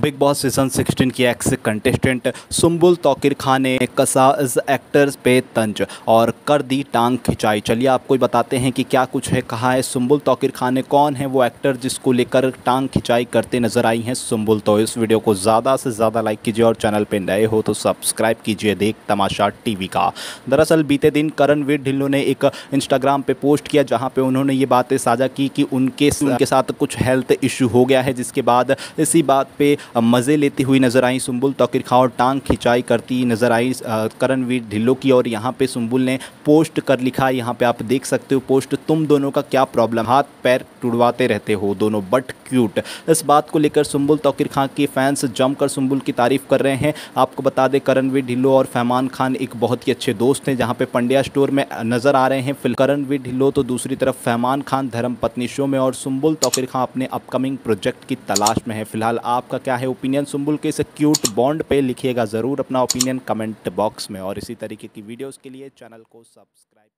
Big boss season 16 की ex contestant Sumbul Tauqeer Khan ने कसा एक्टर्स पे तंज और कर दी टांग खिंचाई। चलिए आपको बताते हैं कि क्या कुछ है, कहा है सुम्बुल तोकिर खान ने, कौन है वो एक्टर जिसको लेकर टांग खिंचाई करते नज़र आई हैं सुम्बुल तो इस वीडियो को ज़्यादा से ज़्यादा लाइक कीजिए और चैनल पर नए हो तो सब्सक्राइब कीजिए देख तमाशा टीवी का। दरअसल बीते दिन करणवीर ढिल्लो ने एक इंस्टाग्राम पर पोस्ट किया जहाँ पर उन्होंने ये बातें साझा की कि उनके उनके साथ कुछ हेल्थ इशू हो गया है, जिसके बाद इसी बात पे मज़े लेती हुई नज़र आई सुम्बुल तोकिर खां और टांग खिंचाई करती नज़र आई करणवीर ढिल्लो की और यहाँ पे सुम्बुल ने पोस्ट कर लिखा, यहाँ पे आप देख सकते हो पोस्ट। तुम दोनों का क्या प्रॉब्लम? हाथ पैर टुड़वाते रहते हो दोनों, बट क्यूट। इस बात को लेकर सुम्बुल तोकिर खां के फैंस जमकर सुम्बुल की तारीफ़ कर रहे हैं। आपको बता दें, करणवीर ढिल्लो और फैमान खान एक बहुत ही अच्छे दोस्त हैं। जहाँ पे पंड्या स्टोर में नज़र आ रहे हैं फिल करणवीर ढिल्लो तो दूसरी तरफ़ फैमान खान, धर्म पत्नी शो में और सुम्बुल तोकिर खां अपने अपकमिंग प्रोजेक्ट की तलाश में है। फ़िलहाल आपका क्या है ओपिनियन सुम्बुल के इस क्यूट बॉन्ड पे लिखिएगा ज़रूर अपना ओपिनियन कमेंट बॉक्स में। और इसी तरीके की वीडियोस के लिए चैनल को सब्सक्राइब